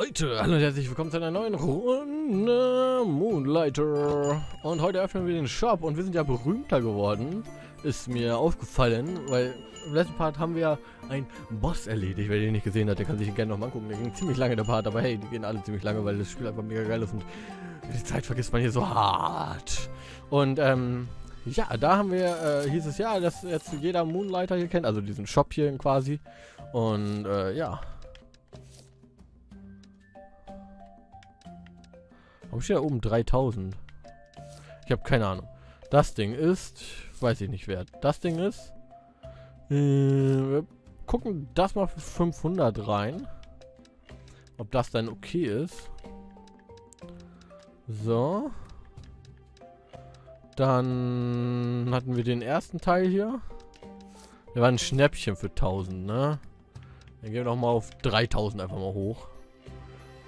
Leute, hallo und herzlich willkommen zu einer neuen Runde Moonlighter. Und heute öffnen wir den Shop und wir sind ja berühmter geworden. Ist mir aufgefallen, weil im letzten Part haben wir einen Boss erledigt. Wer den nicht gesehen hat, der kann sich gerne noch mal angucken. Der ging ziemlich lange der Part, aber hey, die gehen alle ziemlich lange, weil das Spiel einfach mega geil ist und die Zeit vergisst man hier so hart. Und ähm, ja, da haben wir, äh, hieß es ja, dass jetzt jeder Moonlighter hier kennt, also diesen Shop hier quasi. Und äh, ja, Warum steht da oben 3000? Ich habe keine Ahnung. Das Ding ist, weiß ich nicht wert. Das Ding ist, äh, wir gucken das mal für 500 rein. Ob das dann okay ist. So. Dann hatten wir den ersten Teil hier. Der war ein Schnäppchen für 1000, ne? Dann gehen wir noch mal auf 3000 einfach mal hoch.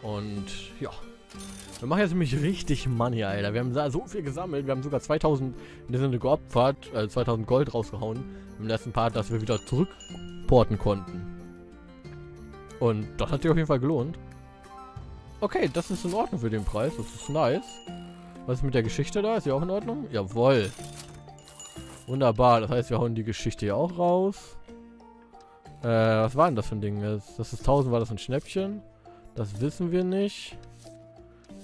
Und ja. Wir machen jetzt nämlich richtig Money, Alter. Wir haben so viel gesammelt. Wir haben sogar 2000 in der Sinne geopfert, äh, 2000 Gold rausgehauen im letzten Part, dass wir wieder zurückporten konnten. Und das hat sich auf jeden Fall gelohnt. Okay, das ist in Ordnung für den Preis. Das ist nice. Was ist mit der Geschichte da? Ist die auch in Ordnung? Jawoll. Wunderbar. Das heißt, wir hauen die Geschichte hier auch raus. Äh, was war denn das für ein Ding? Das ist 1000, war das ein Schnäppchen? Das wissen wir nicht.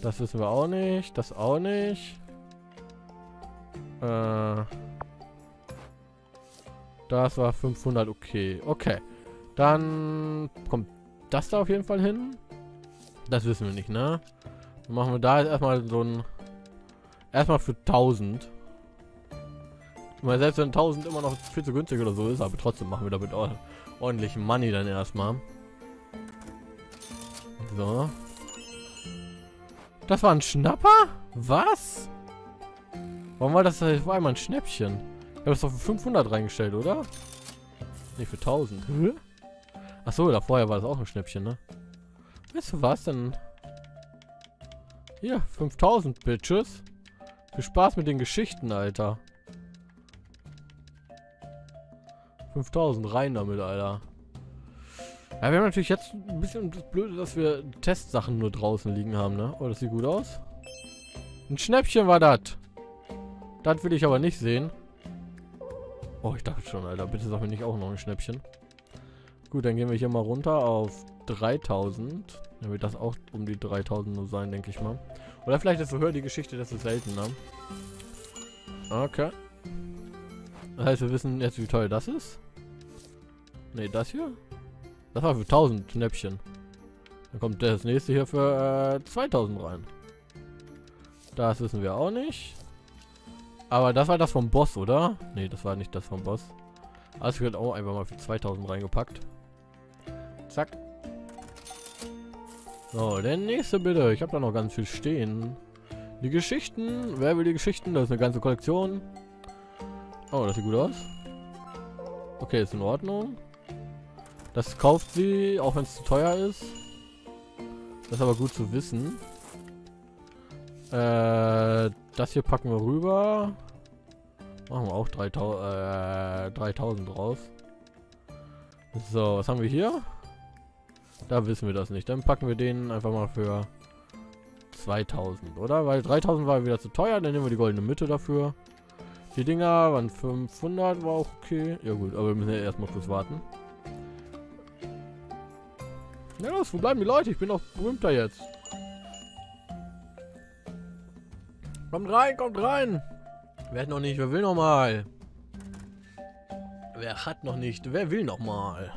Das wissen wir auch nicht. Das auch nicht. Äh. Das war 500, okay. Okay. Dann kommt das da auf jeden Fall hin. Das wissen wir nicht, ne? Dann machen wir da jetzt erstmal so ein... Erstmal für 1000. Mal selbst wenn 1000 immer noch viel zu günstig oder so ist, aber trotzdem machen wir damit ordentlich Money dann erstmal. So. Das war ein Schnapper? Was? Warum war das vor einmal ein Schnäppchen? Ich habe das doch für 500 reingestellt, oder? Ne, für 1000. Hä? Achso, da vorher war das auch ein Schnäppchen, ne? Weißt du was denn? Hier, 5000, Bitches. Viel Spaß mit den Geschichten, Alter. 5000, rein damit, Alter. Ja, wir haben natürlich jetzt ein bisschen das Blöde, dass wir Testsachen nur draußen liegen haben, ne? Oh, das sieht gut aus. Ein Schnäppchen war das. Das will ich aber nicht sehen. Oh, ich dachte schon, Alter. Bitte sag mir nicht auch noch ein Schnäppchen. Gut, dann gehen wir hier mal runter auf 3000. Dann wird das auch um die 3000 nur sein, denke ich mal. Oder vielleicht desto höher die Geschichte, desto seltener. Okay. Das heißt, wir wissen jetzt, wie teuer das ist. Ne, das hier? Das war für 1000 Schnäppchen. Dann kommt das nächste hier für äh, 2000 rein. Das wissen wir auch nicht. Aber das war das vom Boss, oder? Ne, das war nicht das vom Boss. Also wird auch einfach mal für 2000 reingepackt. Zack. So, der nächste bitte. Ich habe da noch ganz viel stehen. Die Geschichten. Wer will die Geschichten? Das ist eine ganze Kollektion. Oh, das sieht gut aus. Okay, ist in Ordnung. Das kauft sie, auch wenn es zu teuer ist. Das ist aber gut zu wissen. Äh, das hier packen wir rüber. Machen wir auch 3000, äh, 3000 draus. So, was haben wir hier? Da wissen wir das nicht. Dann packen wir den einfach mal für 2000, oder? Weil 3000 war wieder zu teuer. Dann nehmen wir die goldene Mitte dafür. Die Dinger waren 500, war auch okay. Ja gut, aber wir müssen ja erstmal kurz warten. Na los, wo bleiben die Leute? Ich bin doch berühmter jetzt. Kommt rein, kommt rein. Wer hat noch nicht? Wer will noch mal? Wer hat noch nicht? Wer will noch mal?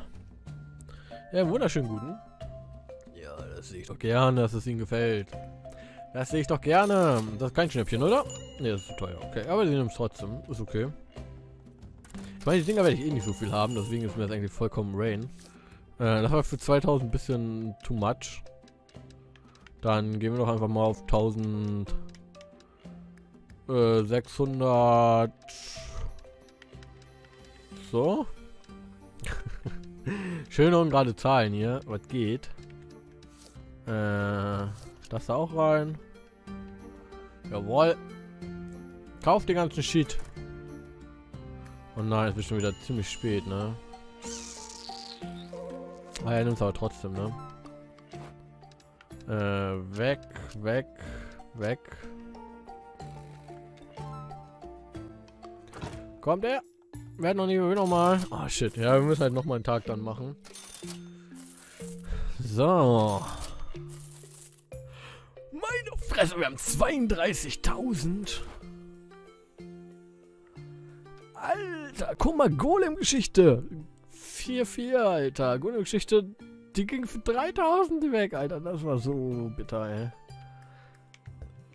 Ja, wunderschönen guten. Ja, das sehe ich doch gerne, dass es Ihnen gefällt. Das sehe ich doch gerne. Das ist kein Schnäppchen, oder? Ne, das ist zu teuer. Okay, aber sie nehmen es trotzdem. Ist okay. Ich meine, die Dinger werde ich eh nicht so viel haben, deswegen ist mir das eigentlich vollkommen Rain. Äh, das war für 2000 ein bisschen too much. Dann gehen wir doch einfach mal auf 1600. Äh, so. Schöne und gerade Zahlen hier. Was geht? Äh, das da auch rein. Jawohl. Kauf den ganzen Shit. Oh nein, es ist schon wieder ziemlich spät, ne? Ah, er nimmt aber trotzdem, ne? Äh, weg, weg, weg. Kommt er? Werden noch nicht nochmal. Oh shit, ja, wir müssen halt nochmal einen Tag dann machen. So. Meine Fresse, wir haben 32.000. Alter, guck mal, Golem-Geschichte. 4-4, Alter. Golem-Geschichte, die ging für 3000 weg, Alter. Das war so bitter, ey.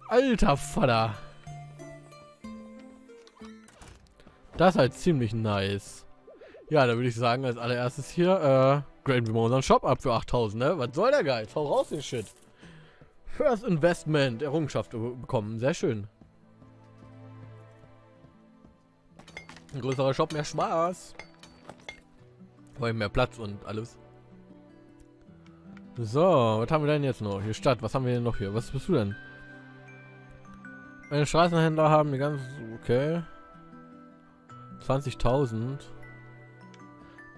Alter Vater. Das ist halt ziemlich nice. Ja, da würde ich sagen, als allererstes hier, äh, graden wir mal unseren Shop ab für 8000, ne? Was soll der Geil? Hau raus den Shit. First Investment, Errungenschaft bekommen. Sehr schön. Ein größerer Shop, mehr Spaß. Vor allem mehr Platz und alles. So, was haben wir denn jetzt noch? Hier Stadt, was haben wir denn noch hier? Was bist du denn? Meine Straßenhändler haben die ganze... Okay. 20.000.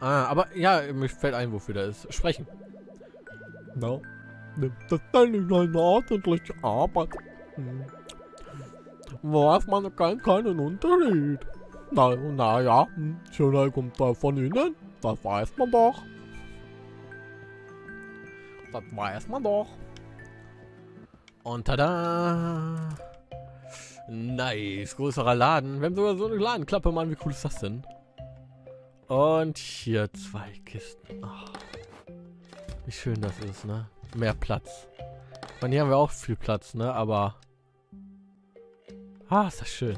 Ah, aber ja, mir fällt ein, wofür der ist. Sprechen. No. Das ist nicht eine ordentliche Arbeit. Hm. Man kennt keinen Unterschied. Na, na ja, hm. Schönheit kommt da von innen. Das weiß man doch. Das weiß man doch. Und tada! Nice, größerer Laden. Wir haben sogar so eine Ladenklappe, Mann. Wie cool ist das denn? Und hier zwei Kisten. Oh, wie schön das ist, ne? Mehr Platz. Ich hier haben wir auch viel Platz, ne? Aber... Ah, ist das schön.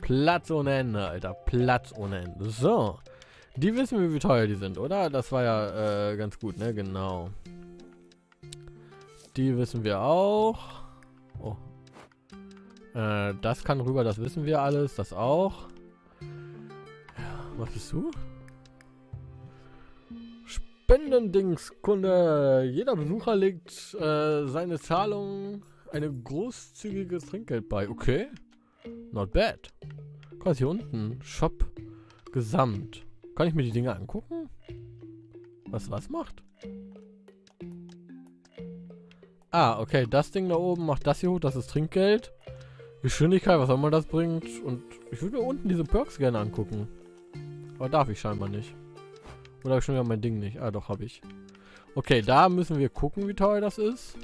Platz ohne Ende, Alter. Platz ohne Ende. So. Die wissen wir, wie teuer die sind, oder? Das war ja äh, ganz gut, ne? Genau. Die wissen wir auch. Oh, äh, das kann rüber, das wissen wir alles. Das auch. Was bist du? Spendendingskunde. Jeder Besucher legt äh, seine Zahlung eine großzügige Trinkgeld bei. Okay. Not bad. Quasi hier unten. Shop. Gesamt. Kann ich mir die Dinge angucken? Was was macht? Ah, okay. Das Ding da oben macht das hier hoch. Das ist Trinkgeld. Geschwindigkeit, was auch immer das bringt. Und ich würde mir unten diese Perks gerne angucken. Aber darf ich scheinbar nicht. Oder habe ich schon wieder mein Ding nicht? Ah, doch, habe ich. Okay, da müssen wir gucken, wie teuer das ist.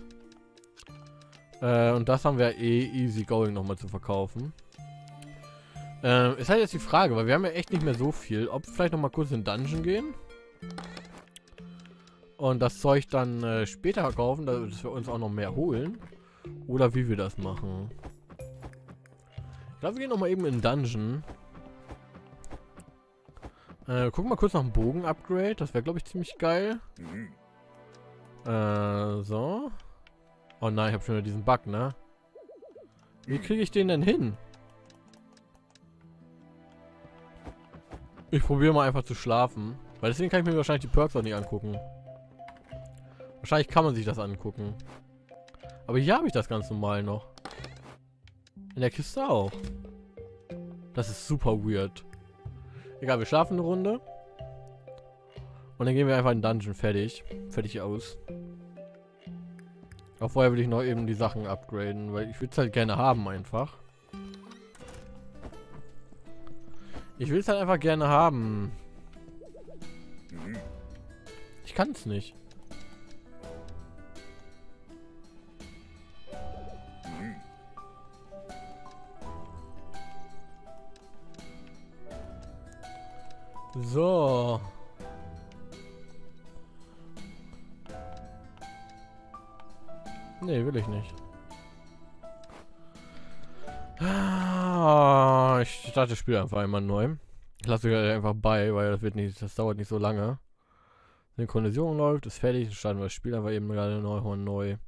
Äh, und das haben wir eh easy going nochmal zu verkaufen. Äh, ist halt jetzt die Frage, weil wir haben ja echt nicht mehr so viel. Ob wir vielleicht nochmal kurz in den Dungeon gehen. Und das Zeug dann äh, später verkaufen, dass wir uns auch noch mehr holen. Oder wie wir das machen. Ich glaube, wir gehen nochmal eben in den Dungeon. Äh, gucken mal kurz nach dem Bogen-Upgrade. Das wäre, glaube ich, ziemlich geil. Mhm. Äh, so. Oh nein, ich habe schon wieder diesen Bug, ne? Wie kriege ich den denn hin? Ich probiere mal einfach zu schlafen. Weil deswegen kann ich mir wahrscheinlich die Perks auch nicht angucken. Wahrscheinlich kann man sich das angucken. Aber hier habe ich das ganz normal noch. In der Kiste auch. Das ist super weird. Egal, wir schlafen eine Runde. Und dann gehen wir einfach in den Dungeon fertig. Fertig aus. Aber vorher will ich noch eben die Sachen upgraden, weil ich will es halt gerne haben einfach. Ich will es halt einfach gerne haben. Ich kann es nicht. Starte das Spiel einfach einmal neu. Ich lasse es einfach bei, weil das wird nicht, das dauert nicht so lange. Synchronisierung läuft, ist fertig, starten wir das Spiel einfach eben gerade neu und neu.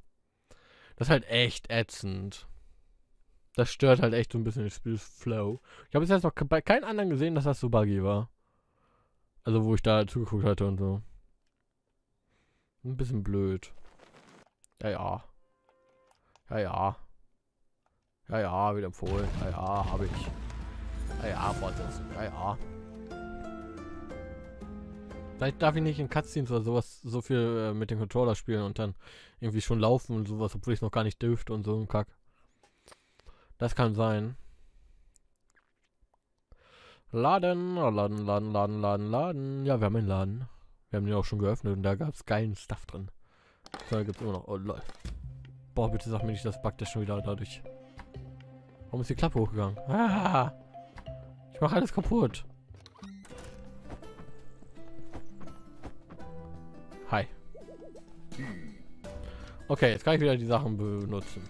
Das ist halt echt ätzend. Das stört halt echt so ein bisschen den Spielflow. Ich habe bis jetzt noch bei keinem anderen gesehen, dass das so buggy war. Also wo ich da zugeguckt hatte und so. Ein bisschen blöd. Ja, ja. Ja, ja. Ja, ja, wieder empfohlen. Ja, ja, habe ich. Ja, Vorsitz. Ja, ja. Vielleicht darf ich nicht in Cutscenes oder sowas so viel äh, mit dem Controller spielen und dann irgendwie schon laufen und sowas, obwohl ich noch gar nicht dürfte und so ein Kack. Das kann sein. Laden, laden, laden, laden, laden, laden. Ja, wir haben einen Laden. Wir haben den auch schon geöffnet und da gab es geilen Stuff drin. Da gibt es immer noch. Oh lol. Boah, bitte sag mir nicht, das buggt das schon wieder dadurch. Warum ist die Klappe hochgegangen? Ah! Ich mache alles kaputt. Hi. Okay, jetzt kann ich wieder die Sachen benutzen.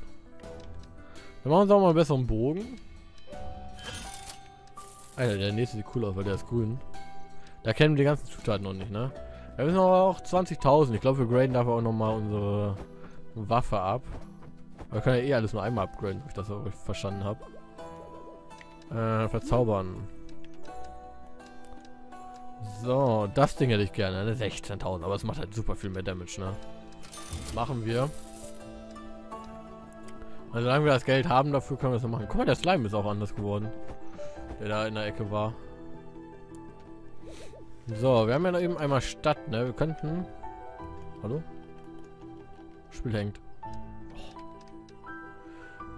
Dann machen wir uns auch mal einen besseren Bogen. Alter, der nächste sieht cool aus, weil der ist grün. Da kennen wir die ganzen Zutaten noch nicht, ne? Wir müssen aber auch 20.000. Ich glaube, wir graden dafür auch nochmal unsere Waffe ab. Wir können ja eh alles nur einmal upgraden, wenn ich das verstanden habe. Äh, verzaubern. So, das Ding hätte ich gerne. Ne? 16.000, aber es macht halt super viel mehr Damage, ne? Machen wir. Also solange wir das Geld haben, dafür können wir es machen. Guck mal, der Slime ist auch anders geworden. Der da in der Ecke war. So, wir haben ja noch eben einmal Stadt, ne? Wir könnten... Hallo? Spiel hängt.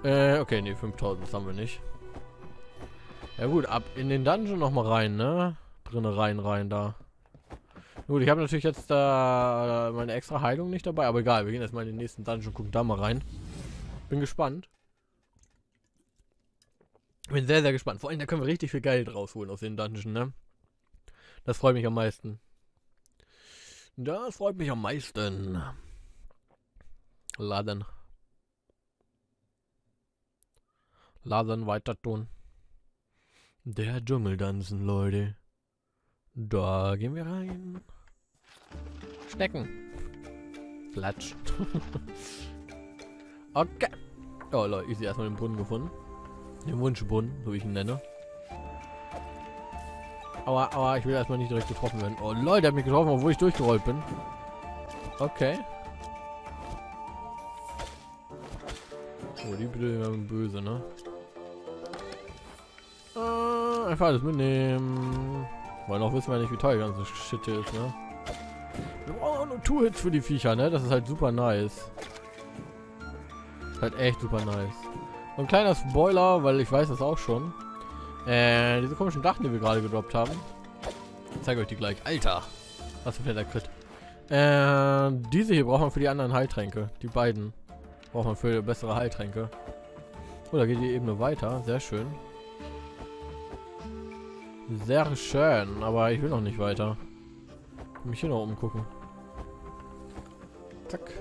Oh. Äh, okay, ne, 5000, das haben wir nicht. Ja gut, ab in den Dungeon nochmal rein, ne? Drinne rein, rein da. Gut, ich habe natürlich jetzt da meine extra Heilung nicht dabei, aber egal, wir gehen erstmal in den nächsten Dungeon, gucken da mal rein. Bin gespannt. Bin sehr, sehr gespannt. Vor allem, da können wir richtig viel Geld rausholen aus den Dungeon, ne? Das freut mich am meisten. Das freut mich am meisten. Laden. Laden weiter tun. Der Dschungeldungeon, Leute. Da gehen wir rein. Schnecken. Flatsch. okay. Oh Leute, ich sehe erstmal den Brunnen gefunden. Den Wunschbrunnen, so wie ich ihn nenne. Aua, aua, ich will erstmal nicht direkt getroffen werden. Oh Leute, hat mich getroffen, obwohl ich durchgerollt bin. Okay. Oh, die sind böse, ne? Äh, einfach alles mitnehmen. Weil noch wissen wir nicht, wie teuer die ganze Shit ist, ne? Wir brauchen auch nur Two-Hits für die Viecher, ne? Das ist halt super nice. halt echt super nice. ein kleiner Spoiler, weil ich weiß das auch schon. Äh, diese komischen Dachen, die wir gerade gedroppt haben. Ich zeige euch die gleich. Alter! Was für der Crit. Äh, diese hier braucht man für die anderen Heiltränke. Die beiden braucht man für bessere Heiltränke. Oh, da geht die Ebene weiter. Sehr schön. Sehr schön, aber ich will noch nicht weiter. Mich hier noch umgucken. Zack.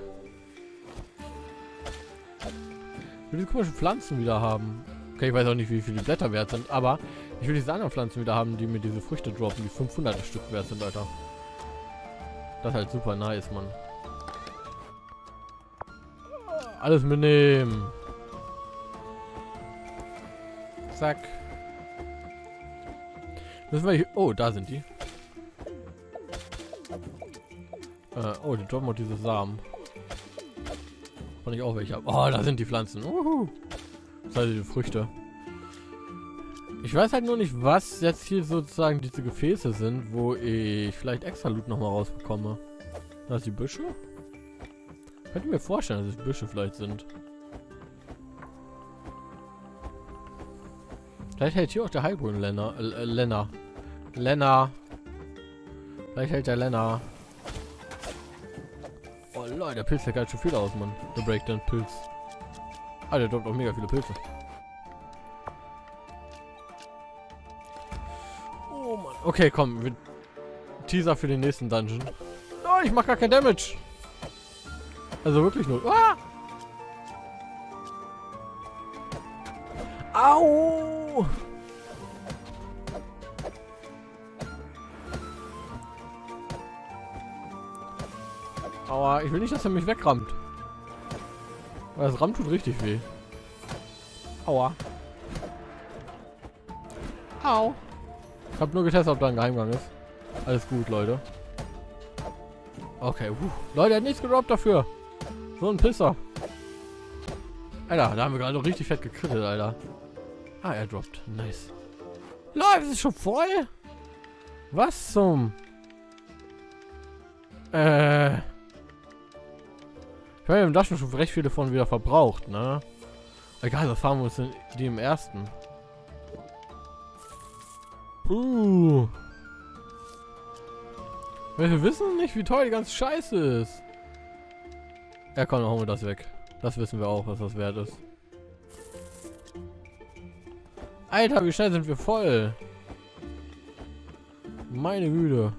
Ich will die komischen Pflanzen wieder haben. Okay, ich weiß auch nicht, wie viele Blätter wert sind, aber ich will diese anderen Pflanzen wieder haben, die mir diese Früchte droppen, die 500 Stück wert sind, Alter. Das ist halt super nice, Mann. Alles mitnehmen. Zack. Müssen wir hier... Oh, da sind die. Äh, oh, die droppen auch diese Samen. Fand ich auch welche. Oh, da sind die Pflanzen. Uhu. Das heißt, die Früchte. Ich weiß halt nur nicht, was jetzt hier sozusagen diese Gefäße sind, wo ich vielleicht extra Loot nochmal rausbekomme. Da ist die Büsche? Könnte mir vorstellen, dass es Büsche vielleicht sind. Vielleicht hält hier auch der Heilbrunnen Lenner. Äh. Lenner. Vielleicht hält der Lenner. Oh Leute, der Pilz hält ganz schön viel aus, Mann. Der Breakdown-Pilz. Ah, der droppt auch mega viele Pilze. Oh Mann. Okay, komm. Wir Teaser für den nächsten Dungeon. Oh, ich mach gar kein Damage. Also wirklich nur. Ah! Au! Ich will nicht, dass er mich wegrammt. Das Ram tut richtig weh. Aua. Au. Ich habe nur getestet, ob da ein Geheimgang ist. Alles gut, Leute. Okay, uh. Leute, er hat nichts gedroppt dafür. So ein Pisser. Alter, da haben wir gerade noch richtig fett gekrittet, Alter. Ah, er droppt. Nice. Leute, es ist schon voll? Was zum... Äh. Ich habe ja im Daschen schon recht viele von wieder verbraucht, ne? Egal, was fahren wir uns die im ersten? Uh. Wir wissen nicht, wie teuer die ganze Scheiße ist. Ja komm, dann hauen wir das weg. Das wissen wir auch, was das wert ist. Alter, wie schnell sind wir voll. Meine Güte.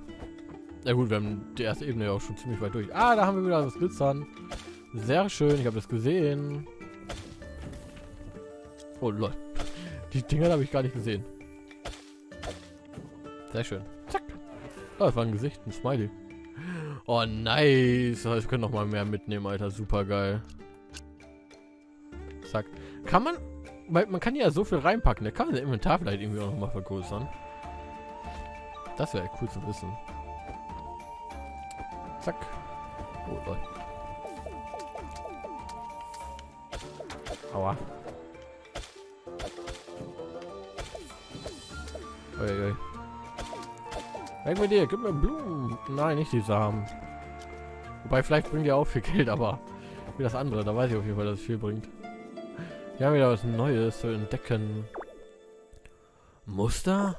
Ja gut, wir haben die erste Ebene ja auch schon ziemlich weit durch. Ah, da haben wir wieder das Glitzern. Sehr schön, ich habe das gesehen. Oh lol. Die Dinger habe ich gar nicht gesehen. Sehr schön. Zack. Oh, das war ein Gesicht, ein Smiley. Oh, nice. Wir können noch mal mehr mitnehmen, Alter. Super geil. Zack. Kann man... Man kann ja so viel reinpacken. Da kann man das Inventar vielleicht irgendwie auch noch vergrößern. Das wäre cool zu wissen. Zack. Oh, lol. Aua. Uiui. Weg mit dir, gib mir Blumen. Nein, nicht die Samen. Wobei, vielleicht bringt die auch viel Geld, aber wie das andere, da weiß ich auf jeden Fall, dass es viel bringt. Wir haben wieder was Neues zu entdecken. Muster?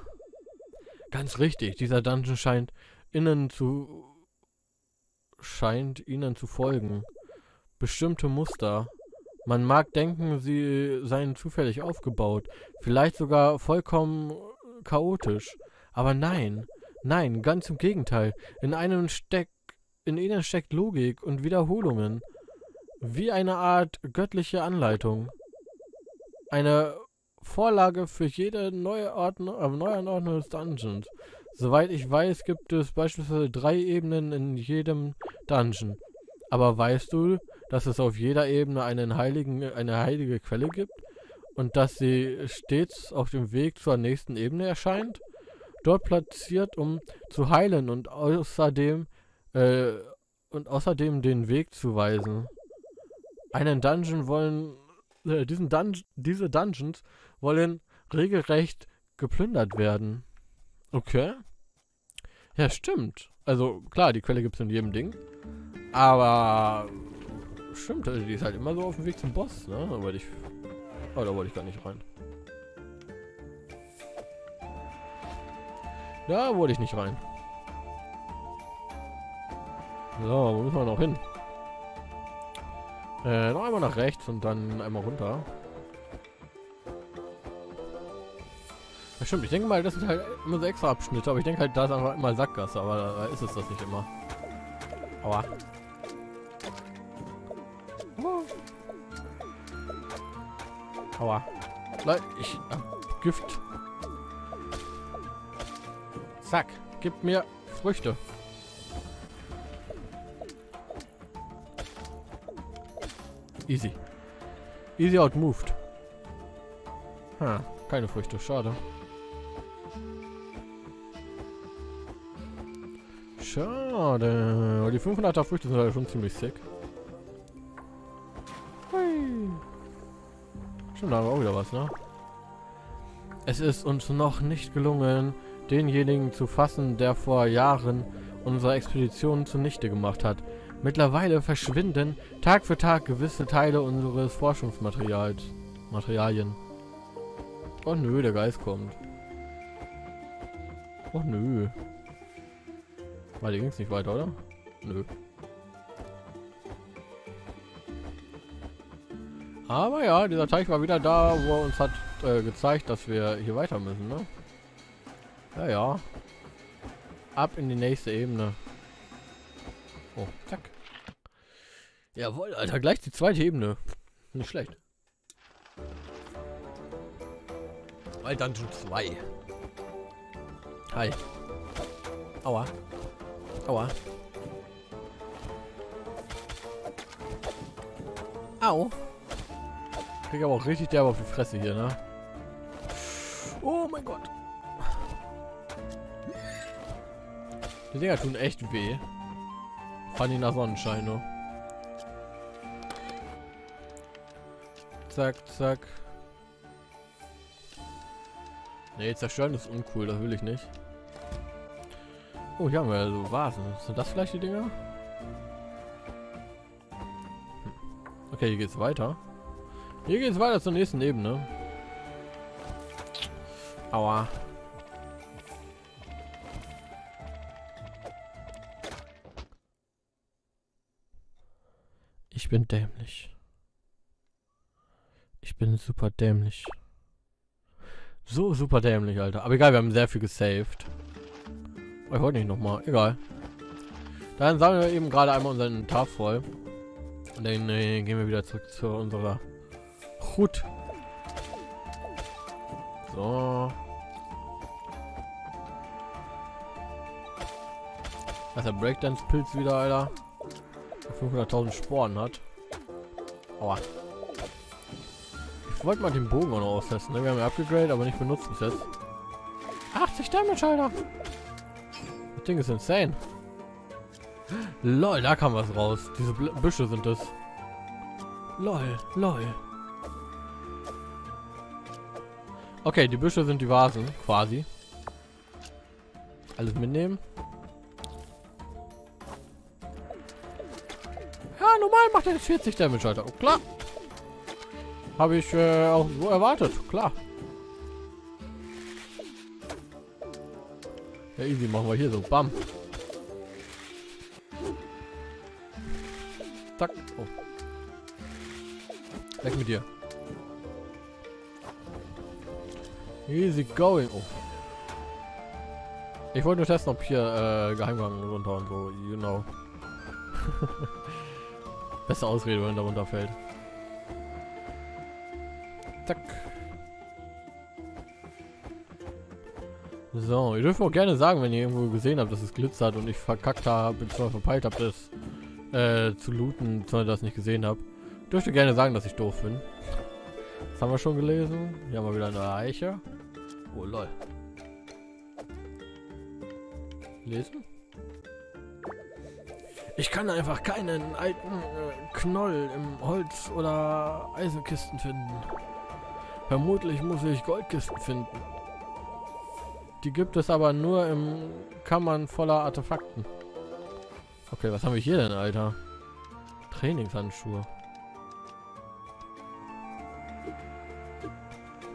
Ganz richtig, dieser Dungeon scheint innen zu... scheint ihnen zu folgen. Bestimmte Muster. Man mag denken, sie seien zufällig aufgebaut, vielleicht sogar vollkommen chaotisch. Aber nein, nein, ganz im Gegenteil. In einem steckt, in ihnen steckt Logik und Wiederholungen. Wie eine Art göttliche Anleitung. Eine Vorlage für jede neue Ordnung, äh, Neuanordnung des Dungeons. Soweit ich weiß, gibt es beispielsweise drei Ebenen in jedem Dungeon. Aber weißt du, dass es auf jeder Ebene einen heiligen, eine heilige Quelle gibt? und dass sie stets auf dem Weg zur nächsten Ebene erscheint. Dort platziert, um zu heilen und außerdem äh, und außerdem den Weg zu weisen. Einen Dungeon wollen äh, diesen Dun diese Dungeons wollen regelrecht geplündert werden. Okay. Ja, stimmt. Also klar, die Quelle gibt es in jedem Ding. Aber stimmt, also die ist halt immer so auf dem Weg zum Boss, ne? Aber ich Oh, da wollte ich gar nicht rein. Da wollte ich nicht rein. So, wo müssen wir noch hin? Äh, noch einmal nach rechts und dann einmal runter. Ja, stimmt, ich denke mal, das sind halt immer so extra Abschnitte, aber ich denke halt, da ist einfach immer Sackgasse, aber da ist es das nicht immer. Aua. Aua. Leute, ich hab Gift. Zack. Gib mir Früchte. Easy. Easy outmoved. Ha, keine Früchte. Schade. Schade. Die 500er Früchte sind halt schon ziemlich sick. Stimmt, da wir auch wieder was, ne? Es ist uns noch nicht gelungen, denjenigen zu fassen, der vor Jahren unsere Expedition zunichte gemacht hat. Mittlerweile verschwinden Tag für Tag gewisse Teile unseres Forschungsmaterials. Materialien. Oh nö, der Geist kommt. Oh nö. Weil ging es nicht weiter, oder? Nö. Aber ja, dieser Teich war wieder da, wo er uns hat äh, gezeigt, dass wir hier weiter müssen, ne? Ja, ja. Ab in die nächste Ebene. Oh, zack. Jawohl, Alter, gleich die zweite Ebene. Nicht schlecht. Weil Dungeon 2. Hi. Aua. Aua. Au krieg aber auch richtig derbe auf die Fresse hier, ne? Oh mein Gott. Die Dinger tun echt weh. Fahren die nach Sonnenschein, ne? Zack, zack. Ne, zerstören ist uncool, das will ich nicht. Oh, hier haben wir so Vasen. Sind das vielleicht die Dinger? Hm. Okay, hier geht's weiter. Hier geht's weiter zur nächsten Ebene. Aua. Ich bin dämlich. Ich bin super dämlich. So super dämlich, Alter. Aber egal, wir haben sehr viel gesaved. Ich wollte nicht nochmal. Egal. Dann sammeln wir eben gerade einmal unseren Inventar voll. Und dann äh, gehen wir wieder zurück zu unserer Hut. So. Das ist der Breakdance-Pilz wieder, Alter. 500.000 Sporen hat. Aua. Ich wollte mal den Bogen auch noch austesten. Ne? Wir haben ja abgegradet, aber nicht benutzt bis jetzt. 80 Damage, Alter. Das Ding ist insane. Lol, da kam was raus. Diese Büsche sind das. Lol, lol. Okay, die Büsche sind die Vasen, quasi. Alles mitnehmen. Ja, normal macht er jetzt 40 Damage, Alter. Oh, klar. Habe ich äh, auch so erwartet, klar. Ja, easy, machen wir hier so. Bam. Zack. Oh. Weg mit dir. Easy going. Oh. Ich wollte nur testen, ob hier äh, Geheimgang runter und so, you know. Beste Ausrede, wenn er runterfällt. Zack. So, ihr dürft auch gerne sagen, wenn ihr irgendwo gesehen habt, dass es glitzert und ich verkackt habe, beziehungsweise verpeilt habe, das äh, zu looten, sondern das nicht gesehen habe. Dürft ihr gerne sagen, dass ich doof bin. Das haben wir schon gelesen. Hier haben wir wieder eine Eiche. Oh, lol. Lesen? Ich kann einfach keinen alten äh, Knoll im Holz- oder Eisenkisten finden. Vermutlich muss ich Goldkisten finden. Die gibt es aber nur im Kammern voller Artefakten. Okay, was haben wir hier denn, Alter? Trainingshandschuhe.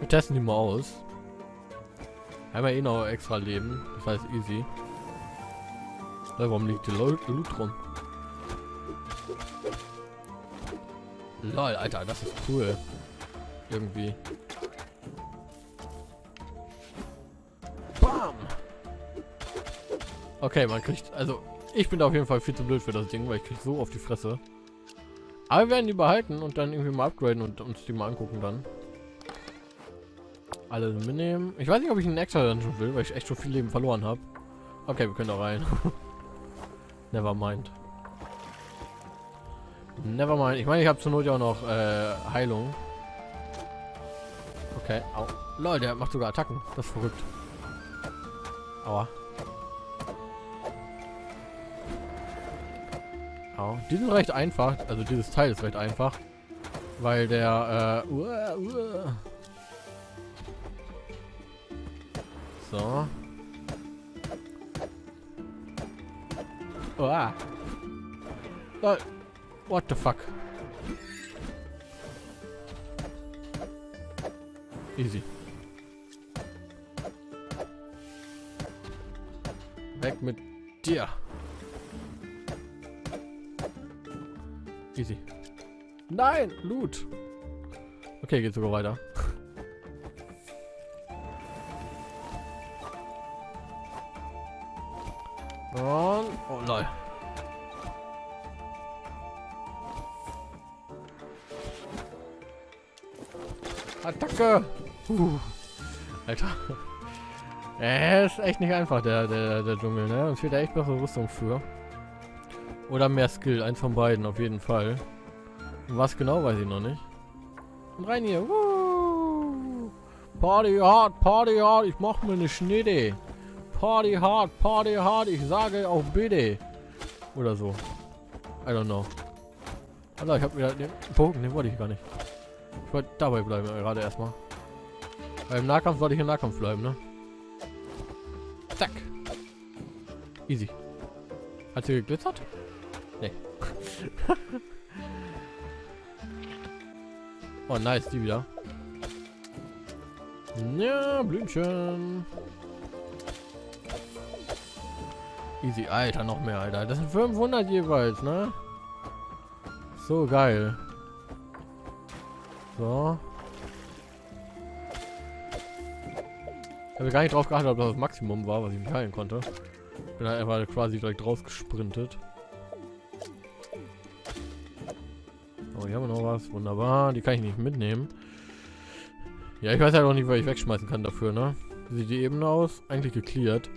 Wir testen die mal aus. Haben wir eh noch extra Leben. Das heißt easy. Warum liegt die Loot rum? Lol, Alter, das ist cool. Irgendwie. Bam! Okay, man kriegt, also, ich bin da auf jeden Fall viel zu blöd für das Ding, weil ich krieg so auf die Fresse. Aber wir werden die behalten und dann irgendwie mal upgraden und uns die mal angucken dann. Alles mitnehmen. Ich weiß nicht, ob ich einen extra Dungeon will, weil ich echt schon viel Leben verloren habe. Okay, wir können da rein. Never mind. Never mind. Ich meine, ich habe zur Not ja auch noch äh, Heilung. Okay. Au. Lol, der macht sogar Attacken. Das ist verrückt. Aua. Au. Die sind recht einfach. Also dieses Teil ist recht einfach. Weil der, äh, uah, uah. So. Uah. Lol. What the fuck? Easy. Weg mit dir. Easy. Nein, Loot. Okay, geht sogar weiter. Lol. Attacke! Uh. Alter. Er ist echt nicht einfach, der, der, der Dschungel, ne? Uns fehlt da echt bessere Rüstung für. Oder mehr Skill, eins von beiden, auf jeden Fall. Und was genau, weiß ich noch nicht. Und rein hier. Woo! Party hard, Party hard, ich mach mir eine Schnitte. Party hard, Party hard, ich sage auch bitte. Oder so. I don't know. Alter, ich hab wieder den Bogen, den wollte ich gar nicht. Ich wollte dabei bleiben, gerade erstmal. Weil im Nahkampf wollte ich im Nahkampf bleiben, ne? Zack. Easy. Hat sie geglitzert? Nee. oh, nice, die wieder. Ja, Blümchen. Easy, Alter, noch mehr, Alter. Das sind 500 jeweils, ne? So geil. So. Ich habe gar nicht drauf geachtet, ob das das Maximum war, was ich mich heilen konnte. Bin halt einfach quasi direkt rausgesprintet. Oh, hier haben wir noch was. Wunderbar. Die kann ich nicht mitnehmen. Ja, ich weiß halt auch nicht, was ich wegschmeißen kann dafür, ne? Wie sieht die Ebene aus? Eigentlich geklärt.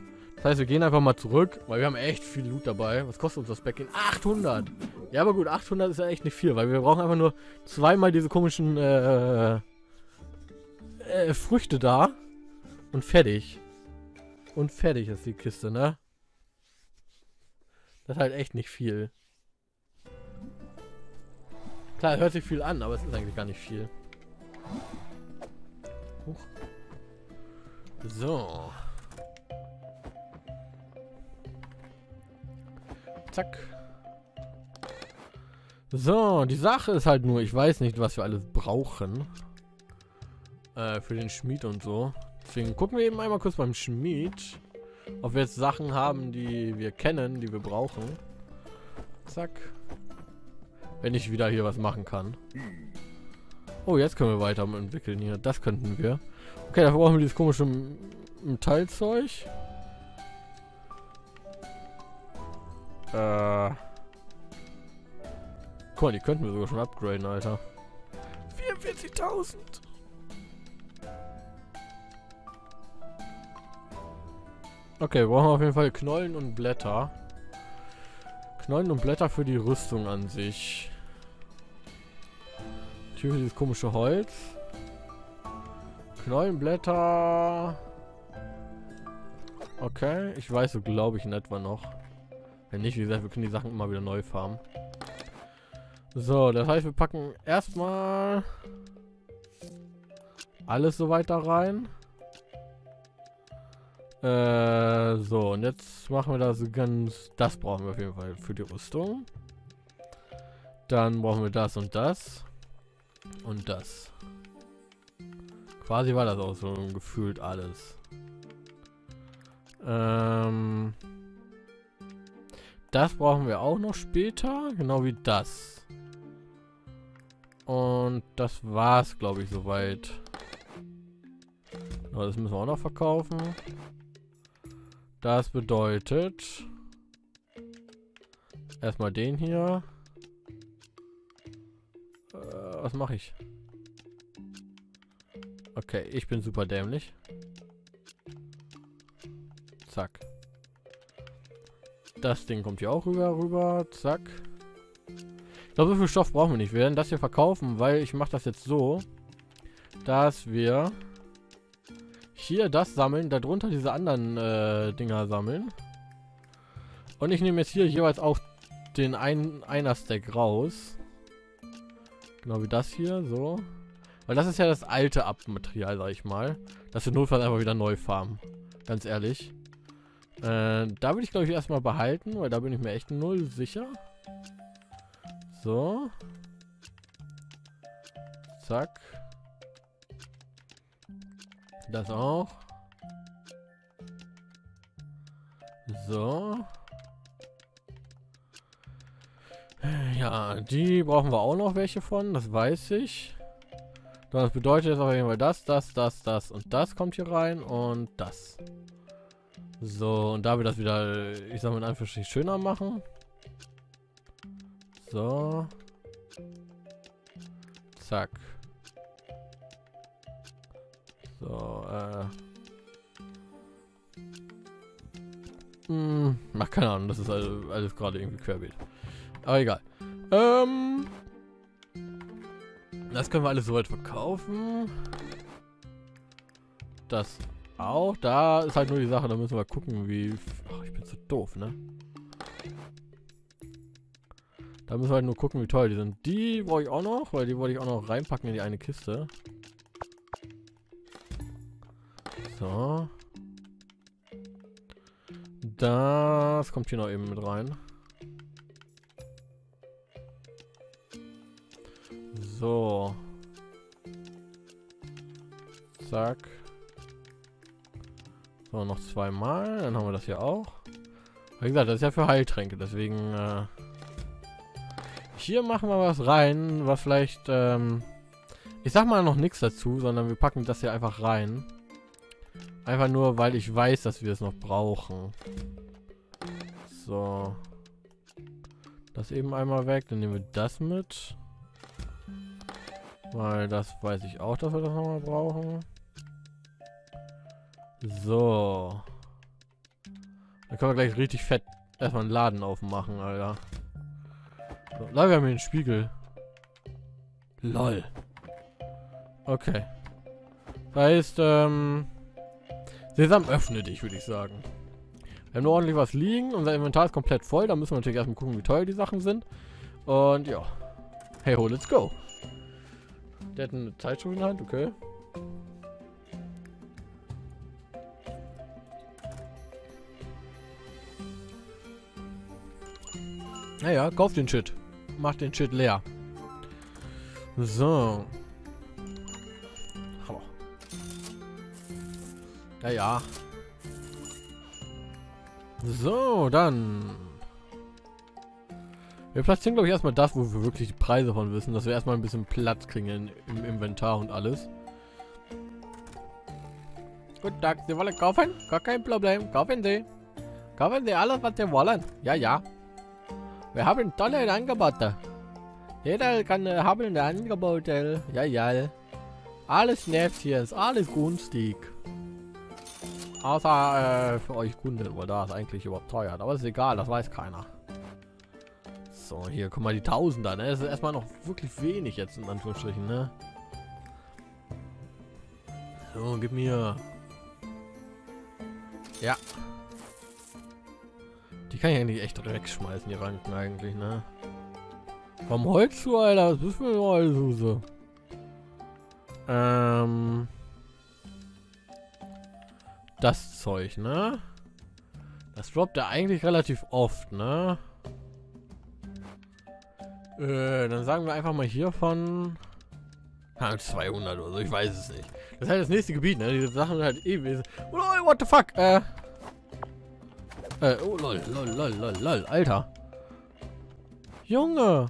Das heißt, wir gehen einfach mal zurück, weil wir haben echt viel Loot dabei. Was kostet uns das Backend? 800! Ja, aber gut, 800 ist ja echt nicht viel, weil wir brauchen einfach nur zweimal diese komischen äh, äh, Früchte da. Und fertig. Und fertig ist die Kiste, ne? Das ist halt echt nicht viel. Klar, hört sich viel an, aber es ist eigentlich gar nicht viel. Huch. So. Zack. So, die Sache ist halt nur, ich weiß nicht, was wir alles brauchen. Äh, für den Schmied und so. Deswegen gucken wir eben einmal kurz beim Schmied. Ob wir jetzt Sachen haben, die wir kennen, die wir brauchen. Zack. Wenn ich wieder hier was machen kann. Oh, jetzt können wir weiter entwickeln hier. Das könnten wir. Okay, dafür brauchen wir dieses komische Metallzeug. Äh. Guck mal, die könnten wir sogar schon upgraden, Alter. 44.000! Okay, wir brauchen auf jeden Fall Knollen und Blätter. Knollen und Blätter für die Rüstung an sich. Hier dieses komische Holz. Knollenblätter. Okay, ich weiß so, glaube ich, in etwa noch. Wenn nicht, wie gesagt, wir können die Sachen immer wieder neu farmen. So, das heißt, wir packen erstmal alles so weiter rein. Äh, so, und jetzt machen wir das ganz... Das brauchen wir auf jeden Fall für die Rüstung. Dann brauchen wir das und das. Und das. Quasi war das auch so gefühlt alles. Ähm... Das brauchen wir auch noch später, genau wie das. Und das war's, glaube ich, soweit. das müssen wir auch noch verkaufen. Das bedeutet erstmal den hier. Äh, was mache ich? Okay, ich bin super dämlich. Zack. Das Ding kommt hier auch rüber, rüber. Zack. Ich glaube, so viel Stoff brauchen wir nicht. Wir werden das hier verkaufen, weil ich mache das jetzt so, dass wir hier das sammeln, darunter diese anderen äh, Dinger sammeln. Und ich nehme jetzt hier jeweils auch den ein, einer Stack raus. Genau wie das hier, so. Weil das ist ja das alte Abmaterial, sag ich mal. Dass wir notfalls einfach wieder neu farmen. Ganz ehrlich. Äh, da würde ich glaube ich erstmal behalten, weil da bin ich mir echt null sicher. So. Zack. Das auch. So. Ja, die brauchen wir auch noch welche von, das weiß ich. Das bedeutet jetzt auf jeden Fall das, das, das, das und das kommt hier rein und das. So, und da wir das wieder, ich sag mal in Anführungsstrichen, schöner machen. So. Zack. So, äh. Hm, ach, keine Ahnung, das ist alles, alles gerade irgendwie querbeet. Aber egal. Ähm. Das können wir alles soweit verkaufen. Das auch. Da ist halt nur die Sache, da müssen wir gucken, wie... Ach, ich bin so doof, ne? Da müssen wir halt nur gucken, wie teuer die sind. Die brauche ich auch noch, weil die wollte ich auch noch reinpacken in die eine Kiste. So. Das kommt hier noch eben mit rein. So. Zack. So, noch zweimal. Dann haben wir das hier auch. Wie gesagt, das ist ja für Heiltränke, deswegen... Äh, hier machen wir was rein, was vielleicht... Ähm, ich sag mal noch nichts dazu, sondern wir packen das hier einfach rein. Einfach nur, weil ich weiß, dass wir es noch brauchen. So. Das eben einmal weg. Dann nehmen wir das mit. Weil das weiß ich auch, dass wir das nochmal brauchen. So. Dann können wir gleich richtig fett erstmal einen Laden aufmachen, Alter. So, wir haben hier einen Spiegel. LOL. Okay. Das heißt, ähm... Sesam, öffne dich, würde ich sagen. Wir haben nur ordentlich was liegen. Unser Inventar ist komplett voll. Da müssen wir natürlich erstmal gucken, wie teuer die Sachen sind. Und ja. Hey ho, let's go. Der hat eine Zeitschrift in der Hand, okay. Naja, kauf den Shit. Mach den Shit leer. So. Hammer. Ja, ja. So, dann. Wir platzieren, glaube ich, erstmal das, wo wir wirklich die Preise von wissen, dass wir erstmal ein bisschen Platz kriegen im Inventar und alles. Guten Tag, Sie wollen kaufen? Gar kein Problem. Kaufen Sie. Kaufen Sie alles, was Sie wollen. Ja, ja. Wir haben tolle Angebote. Jeder kann äh, haben Angebote. Ja, ja. Alles Schnäppchen, ist alles günstig. Außer äh, für euch Kunden, weil da ist eigentlich überhaupt teuer. Aber ist egal, das weiß keiner. So, hier, guck mal, die Tausender, ne? Das ist erstmal noch wirklich wenig jetzt, in Anführungsstrichen, ne? So, gib mir. Ja. Die kann ich eigentlich echt wegschmeißen, die Ranken eigentlich, ne? Komm Holz zu, Alter. Was bist du für eine? Ähm das Zeug, ne? Das droppt er eigentlich relativ oft, ne? Äh, dann sagen wir einfach mal hiervon... Ja, 200 oder so, ich weiß es nicht. Das ist halt das nächste Gebiet, ne? Diese Sachen sind halt ewig. Oh lol, what the fuck? Äh... Äh, oh lol, lol, lol, lol, lol, Alter. Junge!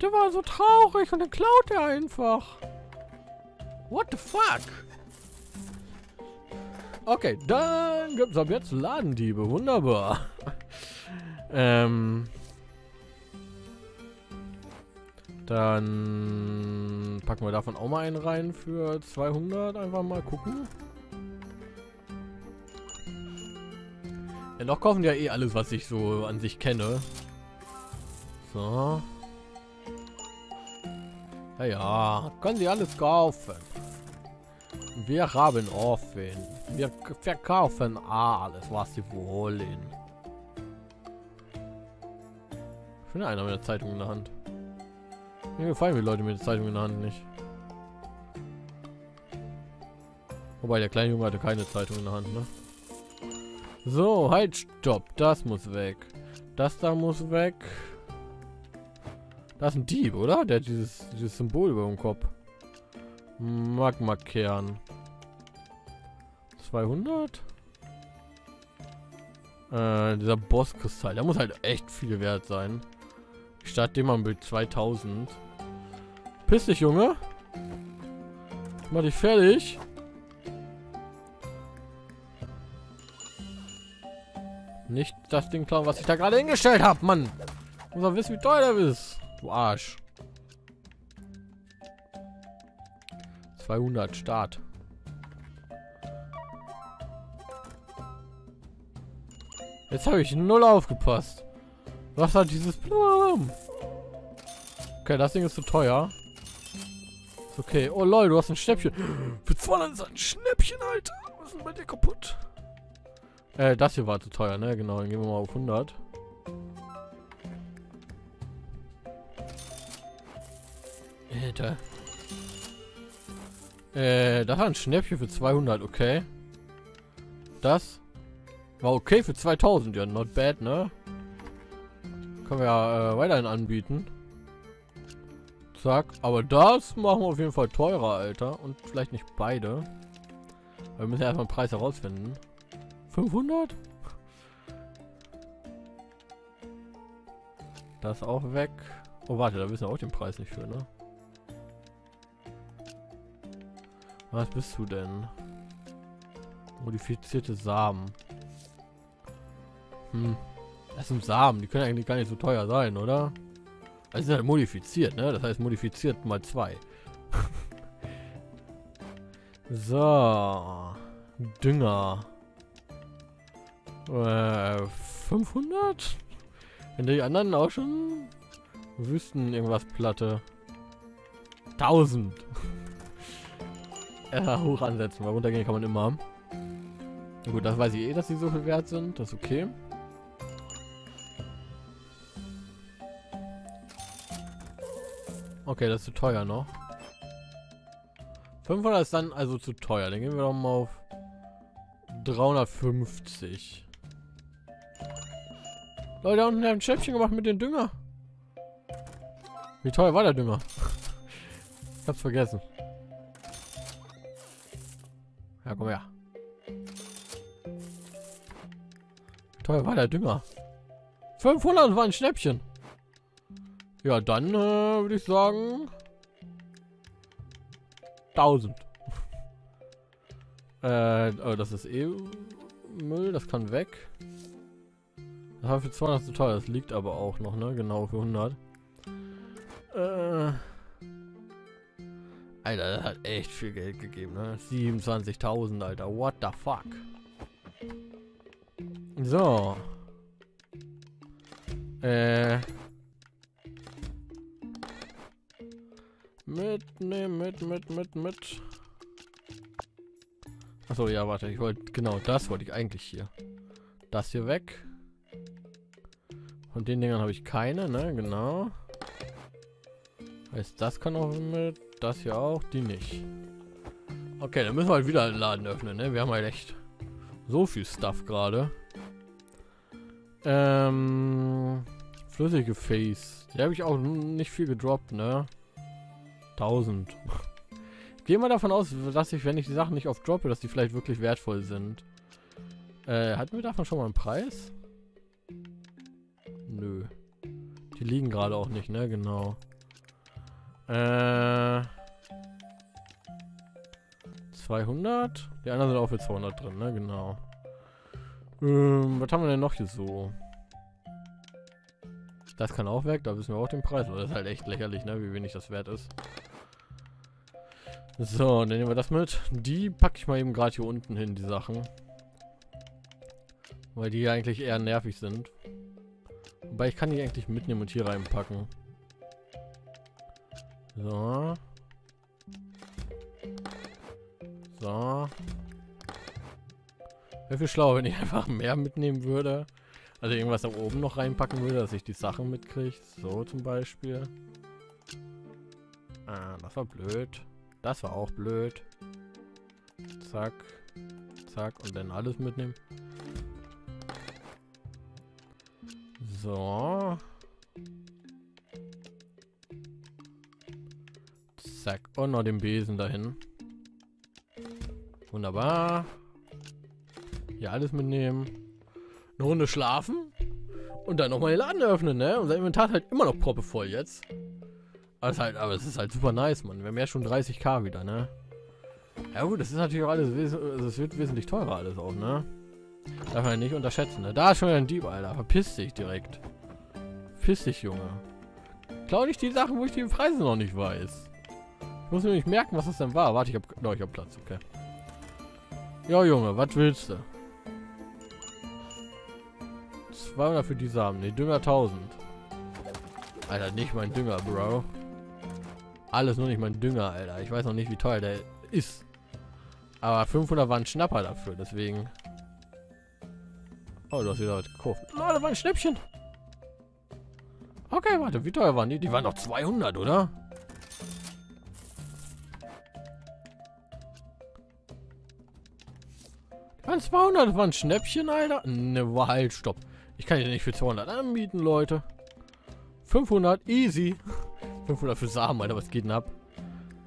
Der war so traurig und dann klaut er einfach. What the fuck? Okay, dann gibt es ab jetzt Ladendiebe. Wunderbar. ähm. Dann packen wir davon auch mal einen rein für 200. Einfach mal gucken. Ja, noch kaufen ja eh alles, was ich so an sich kenne. So. Ja, ja. Können Sie alles kaufen. Wir haben offen. Wir verkaufen alles, was sie wollen. Ich finde einer mit der Zeitung in der Hand. Mir gefallen mir Leute mit der Zeitung in der Hand nicht. Wobei, der kleine Junge hatte keine Zeitung in der Hand, ne? So, halt, stopp. Das muss weg. Das da muss weg. Das ist ein Dieb, oder? Der hat dieses, dieses Symbol über dem Kopf. Magma-Kern. 200? Äh, dieser Bosskristall. Der muss halt echt viel wert sein. Ich starte den mal mit 2000. Piss dich, Junge. Mach dich fertig. Nicht das Ding klauen, was ich da gerade hingestellt habe, Mann. Muss doch wissen, wie teuer der ist. Du Arsch. 200 Start. Jetzt habe ich null aufgepasst. Was hat dieses Blum? Okay, das Ding ist zu teuer. Ist okay. Oh lol, du hast ein Schnäppchen. Für 200 ist ein Schnäppchen, Alter. Was ist denn bei dir kaputt? Äh, das hier war zu teuer, ne? Genau, dann gehen wir mal auf 100. Alter. Äh, das war ein Schnäppchen für 200, okay. Das War okay für 2000, ja, not bad, ne? Können wir ja äh, weiterhin anbieten. Zack. Aber das machen wir auf jeden Fall teurer, Alter. Und vielleicht nicht beide. wir müssen ja erstmal einen Preis herausfinden. 500? Das auch weg. Oh, warte, da wissen wir auch den Preis nicht für, ne? Was bist du denn? Modifizierte Samen. Hm. Das sind Samen, die können eigentlich gar nicht so teuer sein, oder? Also sind halt modifiziert, ne? Das heißt modifiziert mal zwei. so. Dünger. Äh, 500? Wenn die anderen auch schon wüssten irgendwas Platte. 1000. ja, hoch ansetzen, weil runtergehen kann man immer. Gut, das weiß ich eh, dass die so viel wert sind. Das ist okay. Okay, das ist zu teuer noch. 500 ist dann also zu teuer. Dann gehen wir doch mal auf 350. Leute, da unten haben ein Schäppchen gemacht mit dem Dünger. Wie teuer war der Dünger? ich hab's vergessen. Ja, komm her. Wie teuer war der Dünger? 500 war ein Schnäppchen. Ja, dann äh, würde ich sagen 1000. äh, oh, das ist eh Müll, das kann weg. Das war für 200 zu teuer, das liegt aber auch noch, ne? Genau, für 100. Äh. Alter, das hat echt viel Geld gegeben, ne? 27.000, Alter. What the fuck? So. Äh. Mitnehmen, mit, mit, mit, mit. Achso, ja, warte, ich wollte, genau, das wollte ich eigentlich hier. Das hier weg. Von den Dingern habe ich keine, ne, genau. Heißt, das kann auch mit, das hier auch, die nicht. Okay, dann müssen wir halt wieder einen Laden öffnen, ne, wir haben halt echt so viel Stuff gerade. Ähm, flüssige Face. Die habe ich auch nicht viel gedroppt, ne. 1000. Gehe mal davon aus, dass ich, wenn ich die Sachen nicht oft droppe, dass die vielleicht wirklich wertvoll sind. Äh, hatten wir davon schon mal einen Preis? Nö. Die liegen gerade auch nicht, ne? Genau. Äh... 200? Die anderen sind auch für 200 drin, ne? Genau. Ähm, was haben wir denn noch hier so? Das kann auch weg, da wissen wir auch den Preis. Aber das ist halt echt lächerlich, ne? Wie wenig das wert ist. So, dann nehmen wir das mit. Die packe ich mal eben gerade hier unten hin, die Sachen. Weil die eigentlich eher nervig sind. Wobei ich kann die eigentlich mitnehmen und hier reinpacken. So. So. Wäre viel schlauer, wenn ich einfach mehr mitnehmen würde. Also irgendwas da oben noch reinpacken würde, dass ich die Sachen mitkriege. So zum Beispiel. Ah, das war blöd. Das war auch blöd. Zack. Zack. Und dann alles mitnehmen. So. Zack. Und noch den Besen dahin. Wunderbar. Hier alles mitnehmen. Eine Runde schlafen. Und dann nochmal den Laden öffnen, ne? Unser Inventar ist halt immer noch proppevoll jetzt. Aber es, halt, aber es ist halt super nice, Mann. Wir haben ja schon 30k wieder, ne? Ja gut, das ist natürlich auch alles, es wird wesentlich teurer alles auch, ne? Darf man nicht unterschätzen, ne? Da ist schon ein Dieb, Alter. Verpiss dich direkt. Verpiss dich, Junge. Klau nicht die Sachen, wo ich die Preise noch nicht weiß. Ich muss nämlich merken, was das denn war. Warte, ich hab, oh, ich hab Platz, okay. Ja, Junge, was willst du? 200 für die Samen. Ne, Dünger 1000. Alter, nicht mein Dünger, Bro. Alles nur nicht mein Dünger, Alter. Ich weiß noch nicht, wie teuer der ist. Aber 500 waren Schnapper dafür, deswegen... Oh, du hast wieder gekauft. Leute, war ein Schnäppchen. Okay, warte, wie teuer waren die? Die waren doch 200, oder? Waren 200, das war Schnäppchen, Alter. Ne, halt, stopp. Ich kann die nicht für 200 anbieten, Leute. 500, easy. 500 für Samen, Alter, was geht denn ab?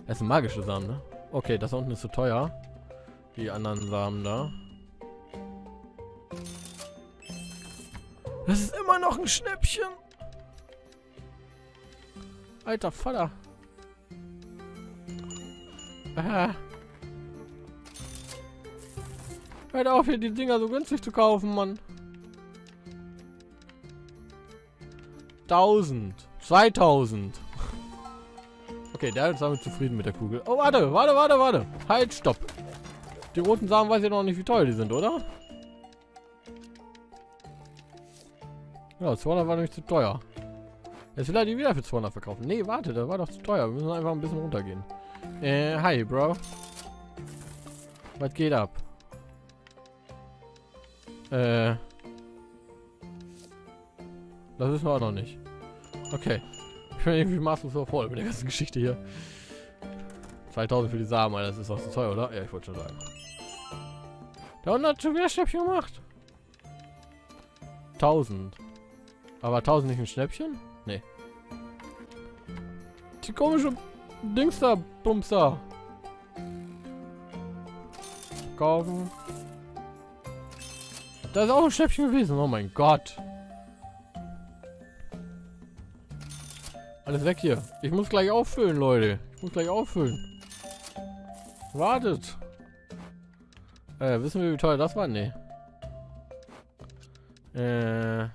Das sind magische Samen, ne? Okay, das da unten ist zu so teuer. Die anderen Samen da. Das ist immer noch ein Schnäppchen. Alter Vater. Aha. Hört auf, hier die Dinger so günstig zu kaufen, Mann. 1000. 2000. Okay, der ist damit zufrieden mit der Kugel. Oh, warte, warte, warte, warte. Halt, stopp. Die roten Samen weiß ich noch nicht, wie teuer die sind, oder? Ja, 200 war nämlich zu teuer. Jetzt will er die wieder für 200 verkaufen. Nee, warte, der war doch zu teuer. Wir müssen einfach ein bisschen runtergehen. Äh, hi, Bro. Was geht ab? Äh. Das wissen wir auch noch nicht. Okay. Ich bin irgendwie maßlos voll mit der ganzen Geschichte hier. 2000 für die Samen, das ist auch zu teuer, oder? Ja, ich wollte schon sagen. Hund hat schon wieder Schnäppchen gemacht. 1000. Aber 1000 nicht ein Schnäppchen? Nee. Die komische Dings da, Bumster. Kaufen. Da ist auch ein Schnäppchen gewesen. Oh mein Gott. Alles weg hier. Ich muss gleich auffüllen, Leute. Ich muss gleich auffüllen. Wartet. Äh, wissen wir, wie teuer das war? Nee. Äh.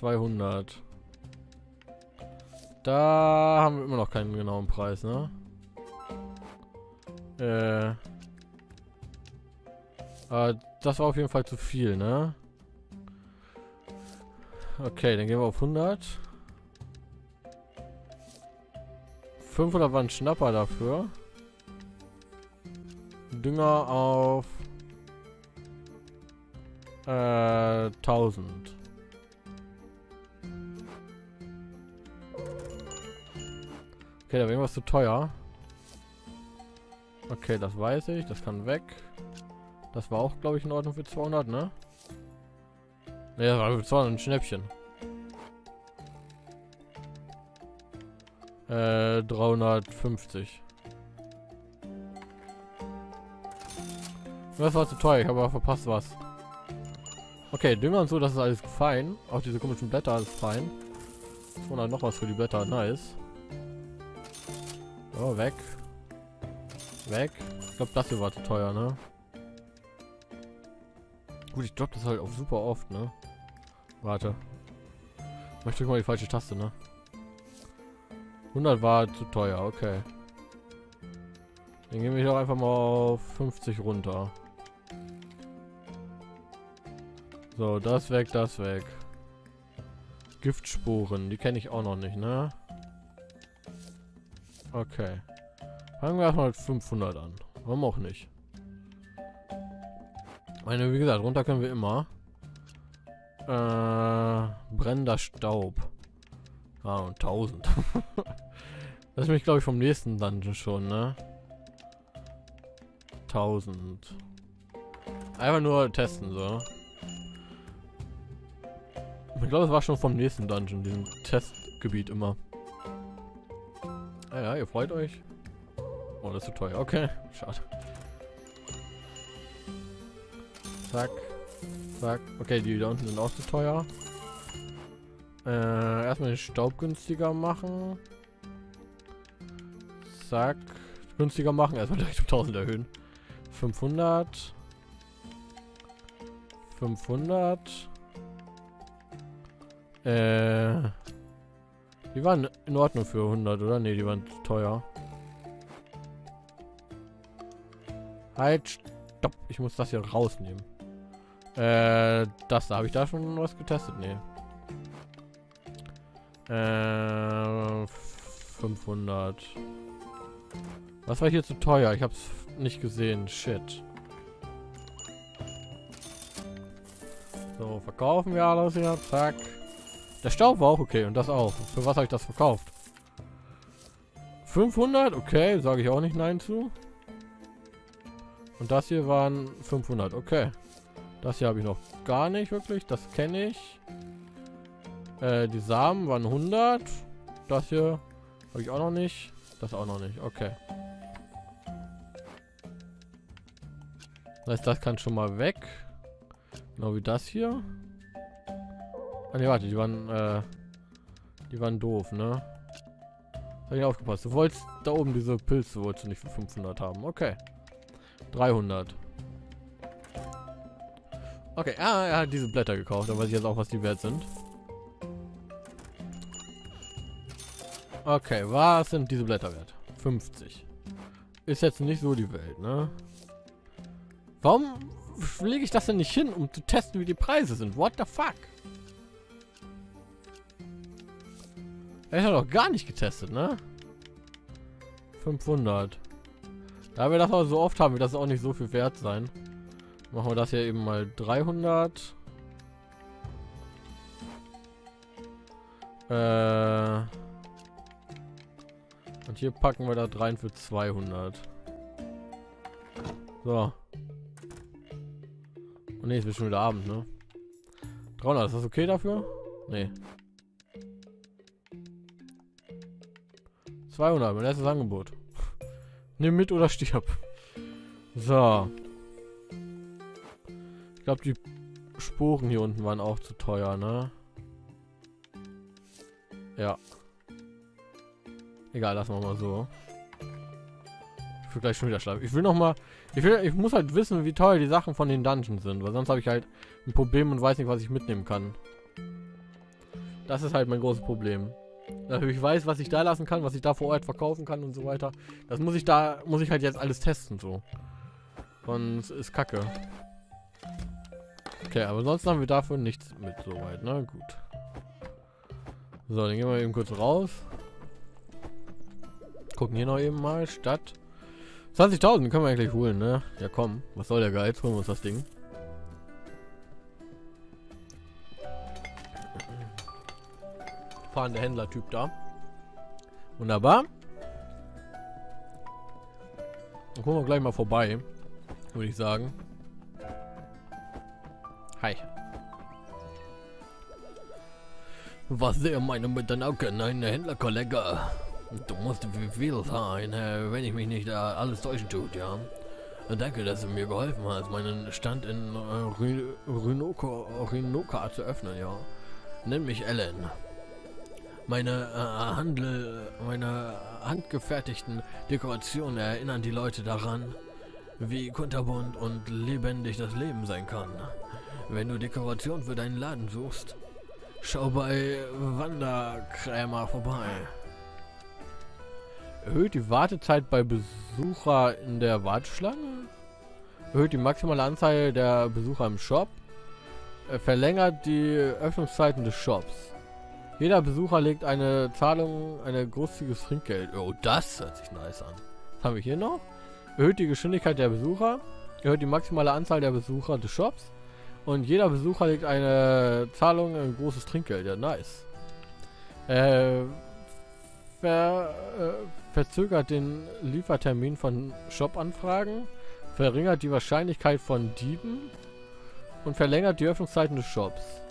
200. Da haben wir immer noch keinen genauen Preis, ne? Äh. Aber das war auf jeden Fall zu viel, ne? Okay, dann gehen wir auf 100. 500 war ein Schnapper dafür. Dünger auf äh, 1000. Okay, da wäre irgendwas zu teuer. Okay, das weiß ich. Das kann weg. Das war auch, glaube ich, in Ordnung für 200, ne? Ne, das war für 200 ein Schnäppchen. Äh, 350. Das war zu teuer, ich habe aber verpasst was. Okay, Dünger und so, das ist alles fein. Auch diese komischen Blätter ist fein. Und dann noch was für die Blätter, nice. So, weg. Weg. Ich glaube, das hier war zu teuer, ne? Gut, ich droppe das halt auch super oft, ne? Warte. Ich drücke mal die falsche Taste, ne? 100 war zu teuer, okay. Dann gehen wir doch einfach mal auf 50 runter. So, das weg, das weg. Giftsporen, die kenne ich auch noch nicht, ne? Okay. Fangen wir erstmal mit 500 an. Warum auch nicht? Meine, wie gesagt, runter können wir immer. Äh, brennender Staub. Ah, und 1000. das ist mich, glaube ich, vom nächsten Dungeon schon, ne? 1000. Einfach nur testen, so. Ich glaube, es war schon vom nächsten Dungeon, diesem Testgebiet immer. Ja, ihr freut euch. Oh, das ist zu teuer. Okay, schade. Zack. Zack. Okay, die da unten sind auch zu teuer. Äh, erstmal den Staub günstiger machen. Zack. Günstiger machen. Erstmal direkt um 1000 erhöhen. 500. 500. Äh. Die waren in Ordnung für 100, oder? Ne, die waren teuer. Halt, stopp. Ich muss das hier rausnehmen. Äh, das da. Habe ich da schon was getestet? Nee. Äh, 500. Was war hier zu teuer? Ich hab's nicht gesehen. Shit. So, verkaufen wir alles hier. Zack. Der Staub war auch okay und das auch. Für was habe ich das verkauft? 500? Okay, sage ich auch nicht Nein zu. Und das hier waren 500. Okay. Das hier habe ich noch gar nicht wirklich. Das kenne ich. Äh, die Samen waren 100. Das hier habe ich auch noch nicht. Das auch noch nicht. Okay. Das heißt, das kann schon mal weg. Genau wie das hier. Ah ne, warte, die waren, äh, die waren doof, ne? Hab ich aufgepasst. Du wolltest da oben diese Pilze, wolltest du nicht für 500 haben. Okay. 300. Okay, ah, er hat diese Blätter gekauft. Da weiß ich jetzt auch, was die wert sind. Okay, was sind diese Blätter wert? 50. Ist jetzt nicht so die Welt, ne? Warum lege ich das denn nicht hin, um zu testen, wie die Preise sind? What the fuck? Er hat doch gar nicht getestet, ne? 500. Da wir das aber so oft haben, wird das auch nicht so viel wert sein. Machen wir das hier eben mal 300. Äh... Und hier packen wir da rein für 200. So. Und ne, es wird schon wieder Abend, ne? 300, ist das okay dafür? Nee. 200, mein erstes Angebot. Nimm mit oder stirb. So. Ich glaube, die Sporen hier unten waren auch zu teuer, ne? Ja. Egal, lassen wir mal so. Ich will gleich schon wieder schlafen. Ich will noch mal... Ich, will, ich muss halt wissen, wie teuer die Sachen von den Dungeons sind, weil sonst habe ich halt ein Problem und weiß nicht, was ich mitnehmen kann. Das ist halt mein großes Problem. Dass ich weiß, was ich da lassen kann, was ich da vor Ort verkaufen kann und so weiter. Das muss ich da, muss ich halt jetzt alles testen, so. Sonst ist kacke. Okay, aber sonst haben wir dafür nichts mit soweit, ne? Gut. So, dann gehen wir eben kurz raus. Gucken hier noch eben mal. Stadt. 20.000 können wir eigentlich holen, ne? Ja, komm. Was soll der Geiz? Holen wir uns das Ding. Fahrende Händler-Typ da. Wunderbar. Dann gucken wir gleich mal vorbei. Würde ich sagen. Hi. Was sehr meine mit den Augen, ein Händlerkollege. Du musst viel sein, wenn ich mich nicht äh, alles täuschen tut, ja. Danke, dass du mir geholfen hast, meinen Stand in Rinoka zu öffnen, ja. Nenn mich Ellen. Meine äh, Handel, meine handgefertigten Dekorationen erinnern die Leute daran, wie kunterbunt und lebendig das Leben sein kann. Wenn du Dekoration für deinen Laden suchst, schau bei Wanderkrämer vorbei. Erhöht die Wartezeit bei Besucher in der Warteschlange? Erhöht die maximale Anzahl der Besucher im Shop? Er verlängert die Öffnungszeiten des Shops. Jeder Besucher legt eine Zahlung, ein großzügiges Trinkgeld. Oh, das hört sich nice an. Was haben wir hier noch? Erhöht die Geschwindigkeit der Besucher. Erhöht die maximale Anzahl der Besucher des Shops. Und jeder Besucher legt eine Zahlung, ein großes Trinkgeld. Ja, nice. Äh, ver, äh, verzögert den Liefertermin von Shop-Anfragen, verringert die Wahrscheinlichkeit von Dieben und verlängert die Öffnungszeiten des Shops.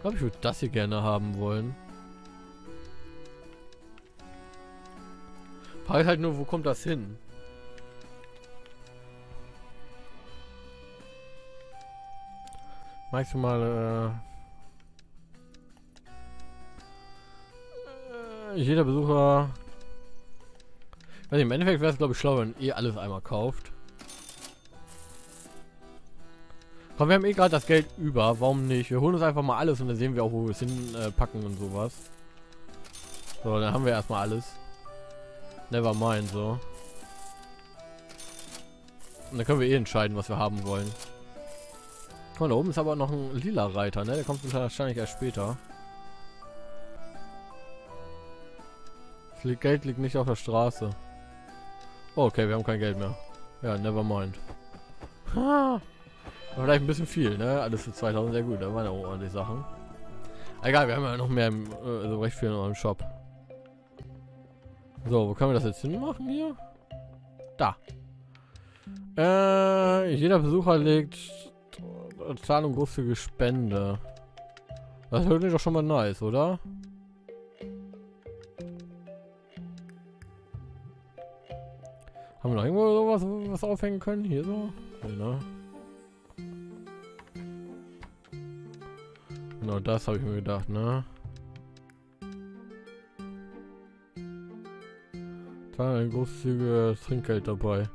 Ich glaube, ich würde das hier gerne haben wollen. Frage halt nur, wo kommt das hin? Maximal äh, jeder Besucher... Also Im Endeffekt wäre es, glaube ich, schlau, wenn ihr alles einmal kauft. Komm, wir haben eh gerade das Geld über. Warum nicht? Wir holen uns einfach mal alles und dann sehen wir auch, wo wir es hinpacken äh, und sowas. So, dann haben wir erstmal alles. Never mind, so. Und dann können wir eh entscheiden, was wir haben wollen. Mal, da oben ist aber noch ein lila Reiter, ne? Der kommt wahrscheinlich erst später. Das Geld liegt nicht auf der Straße. Oh, okay, wir haben kein Geld mehr. Ja, never mind. Ha! Vielleicht ein bisschen viel, ne? Alles für 2000, sehr gut. Da waren ja auch ordentlich Sachen. Egal, wir haben ja noch mehr, im, äh, also recht viel in eurem Shop. So, wo können wir das jetzt hinmachen hier? Da. Äh, jeder Besucher legt Zahlung großzügige Spende. Das hört sich doch schon mal nice, oder? Haben wir noch irgendwo sowas was aufhängen können? Hier so? Nee, ne? Genau das habe ich mir gedacht, ne? Da ein großzügiges Trinkgeld dabei.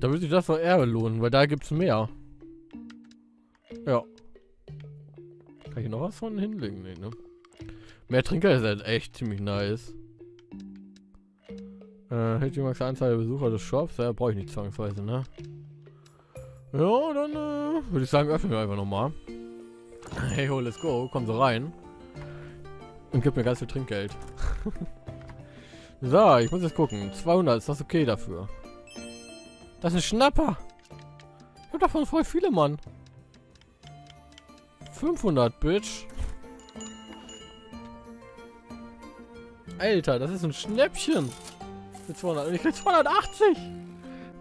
Da würde sich das doch eher lohnen, weil da gibt es mehr. Ja. Kann ich noch was von hinlegen? Nee, ne? Mehr Trinker ist halt echt ziemlich nice. Äh, hält die Max Anzahl der Besucher des Shops? Ja, brauche ich nicht zwangsweise, ne? Ja, dann äh, würde ich sagen, öffnen wir einfach nochmal. Hey, ho, let's go. Komm so rein. Und gib mir ganz viel Trinkgeld. so, ich muss jetzt gucken. 200, ist das okay dafür? Das ist ein Schnapper. Ich hab davon voll viele, Mann. 500, Bitch. Alter, das ist ein Schnäppchen. Mit 200. Und ich krieg 280.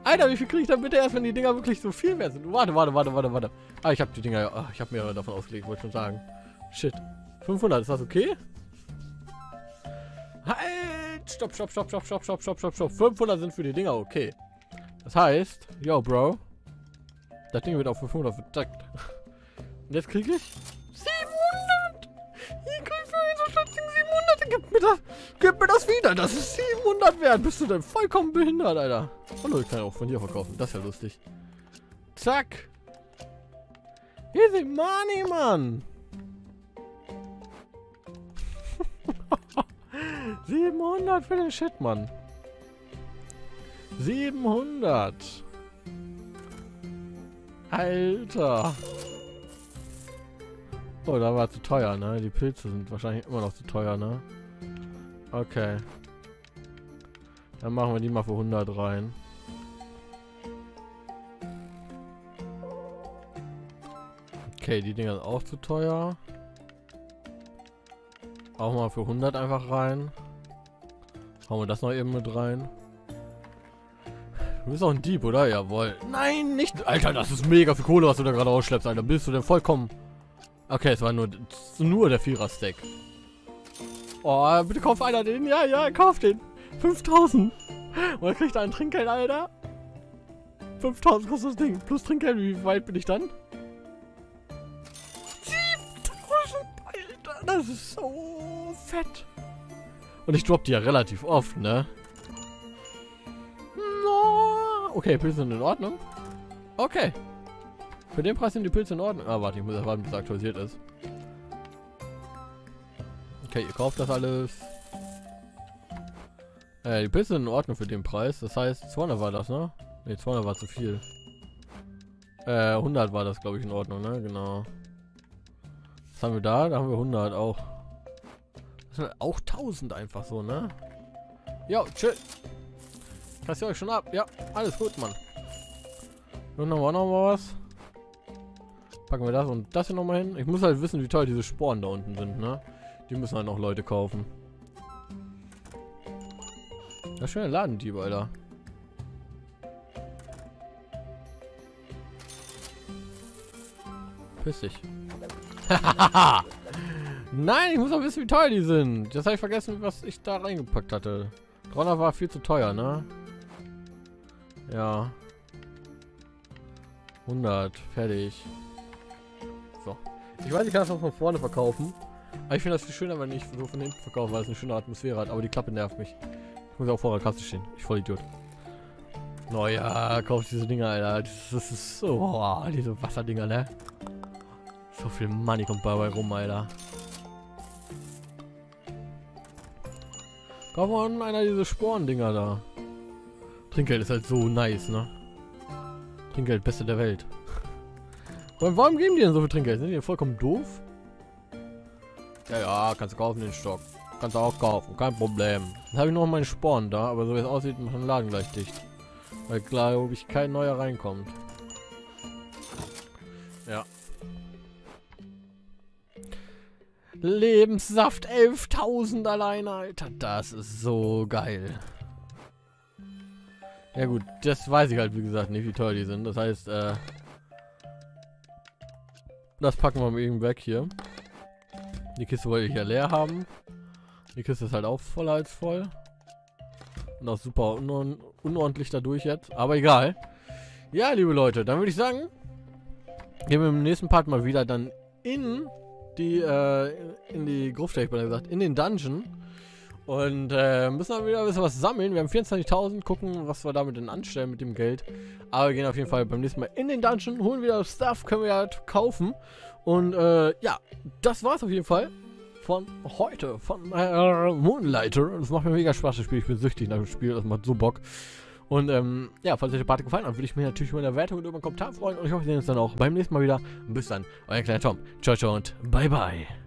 Alter, wie viel krieg ich dann bitte erst, wenn die Dinger wirklich so viel mehr sind? Warte, warte, warte, warte, warte. Ah, ich habe die Dinger, ach, ich habe mehrere davon ausgelegt, wollte schon sagen. Shit. 500, ist das okay? Halt! Stopp, stopp, stopp, stopp, stopp, stopp, stopp, stopp, stopp. 500 sind für die Dinger okay. Das heißt, yo, Bro. Das Ding wird auf 500 verdeckt. Und jetzt kriege ich Gib mir das! Gib mir das wieder! Das ist 700 wert! Bist du denn vollkommen behindert, Alter? Hallo, ich kann auch von dir verkaufen. Das ist ja lustig. Zack! Easy money, Mann! 700 für den Shit, Mann. 700. Alter. Oh, da war zu teuer, ne? Die Pilze sind wahrscheinlich immer noch zu teuer, ne? Okay. Dann machen wir die mal für 100 rein. Okay, die Dinger sind auch zu teuer. Auch mal für 100 einfach rein. Hauen wir das noch eben mit rein. Du bist auch ein Dieb, oder? Jawohl. Nein, nicht. Alter, das ist mega viel Kohle, was du da gerade ausschleppst, Alter. Bist du denn vollkommen... Okay, es war nur, nur der Vierer-Stack. Oh, bitte kauf einer den. Ja, ja, kauf den. 5000. Oder kriegt er ein Trinkgeld, Alter? 5000 kostet das Ding. Plus Trinkgeld, wie weit bin ich dann? 7000, Alter. Das ist so fett. Und ich drop die ja relativ oft, ne? Okay, Pilze sind in Ordnung. Okay. Für den Preis sind die Pilze in Ordnung. Ah, warte, ich muss erwarten, bis es aktualisiert ist. Okay, ihr kauft das alles. Äh, die Pilze sind in Ordnung für den Preis. Das heißt, 200 war das, ne? Ne, 200 war zu viel. Äh, 100 war das, glaube ich, in Ordnung, ne? Genau. Was haben wir da? Da haben wir 100 auch. Das sind auch 1000 einfach so, ne? Jo, chill. Kassiert euch schon ab. Ja, alles gut, Mann. Haben wir auch noch mal was. Packen wir das und das hier nochmal hin. Ich muss halt wissen, wie toll diese Sporen da unten sind, ne? Die müssen halt noch Leute kaufen. Ja, schöner Ladendieb, Alter. Piss dich. Nein, ich muss auch wissen, wie teuer die sind. Das habe ich vergessen, was ich da reingepackt hatte. 300 war viel zu teuer, ne? Ja. 100. Fertig. So. Ich weiß, ich kann das noch von vorne verkaufen. Aber ich finde das viel schöner, wenn ich so von hinten verkaufe, weil es eine schöne Atmosphäre hat. Aber die Klappe nervt mich. Ich muss auch vor der Kasse stehen. Ich voll Idiot. Naja, kauf diese Dinger, Alter. Das, das ist so. Oh, diese Wasserdinger, ne? So viel Money kommt dabei rum, Alter. Kauf mal einer dieser Sporendinger da. Trinkgeld ist halt so nice, ne? Trinkgeld, beste der Welt. Warum geben die denn so viel Trinkgeld? Sind die vollkommen doof? Ja, ja, kannst du kaufen den Stock. Kannst du auch kaufen, kein Problem. Dann habe ich noch meine Sporen da, aber so wie es aussieht, machen den Laden gleich dicht. Weil glaube ich kein neuer reinkommt. Ja. Lebenssaft 11.000 alleine, Alter. Das ist so geil. Ja gut, das weiß ich halt, wie gesagt, nicht, wie teuer die sind. Das heißt, äh... Das packen wir eben weg hier. Die Kiste wollte ich ja leer haben. Die Kiste ist halt auch voller als voll. Und auch super unor unordentlich dadurch jetzt. Aber egal. Ja, liebe Leute, dann würde ich sagen, gehen wir im nächsten Part mal wieder dann in die, äh, in die Gruft, hätte ich mal gesagt, in den Dungeon. Und äh, müssen dann wieder ein bisschen was sammeln. Wir haben 24.000, gucken, was wir damit denn anstellen mit dem Geld. Aber wir gehen auf jeden Fall beim nächsten Mal in den Dungeon, holen wieder Stuff, können wir ja kaufen. Und äh, ja, das war's auf jeden Fall von heute, von äh, Moonlighter. Das macht mir mega Spaß, das Spiel. Ich bin süchtig nach dem Spiel, das macht so Bock. Und ähm, ja, falls euch der Part gefallen hat, würde ich mir natürlich über eine Wertung und über einen Kommentar freuen. Und ich hoffe, wir sehen uns dann auch beim nächsten Mal wieder. Bis dann, euer kleiner Tom. Ciao, ciao und bye, bye.